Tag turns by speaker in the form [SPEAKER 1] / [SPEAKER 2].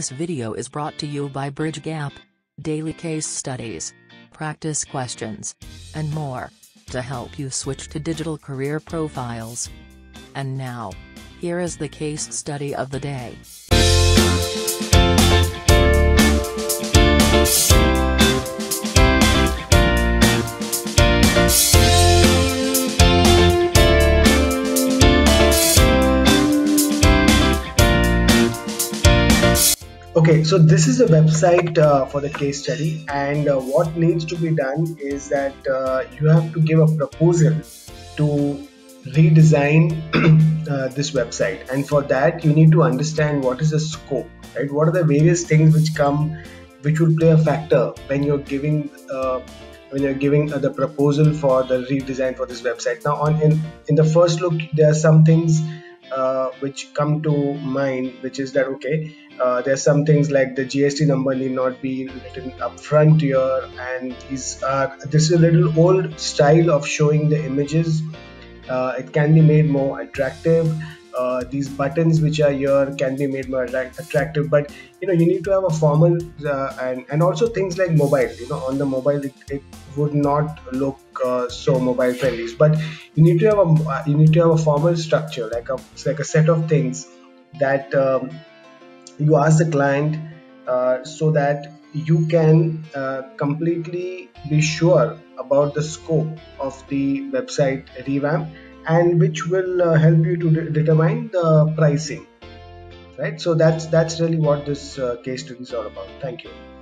[SPEAKER 1] This video is brought to you by Bridge Gap. Daily case studies, practice questions, and more to help you switch to digital career profiles. And now, here is the case study of the day.
[SPEAKER 2] Okay, so this is a website uh, for the case study, and uh, what needs to be done is that uh, you have to give a proposal to redesign uh, this website, and for that, you need to understand what is the scope, right? What are the various things which come, which will play a factor when you're giving uh, when you're giving uh, the proposal for the redesign for this website. Now, on in in the first look, there are some things uh, which come to mind, which is that okay, uh, there's some things like the GST number need not be written up front here, and these are this is a little old style of showing the images. Uh, it can be made more attractive. Uh, these buttons which are here can be made more attractive but you know you need to have a formal uh, and and also things like mobile you know on the mobile it, it would not look uh, so mobile friendly but you need to have a you need to have a formal structure like a like a set of things that um, you ask the client uh, so that you can uh, completely be sure about the scope of the website revamp and which will uh, help you to de- determine the pricing. Right? So that's that's really what this uh, case study is all about. Thank you